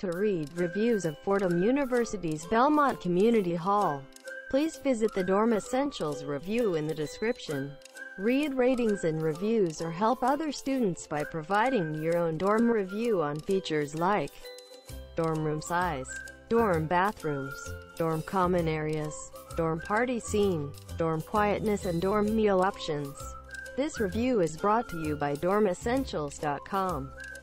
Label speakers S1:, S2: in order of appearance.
S1: To read reviews of Fordham University's Belmont Community Hall, please visit the Dorm Essentials review in the description. Read ratings and reviews or help other students by providing your own dorm review on features like dorm room size, dorm bathrooms, dorm common areas, dorm party scene, dorm quietness and dorm meal options. This review is brought to you by dormessentials.com,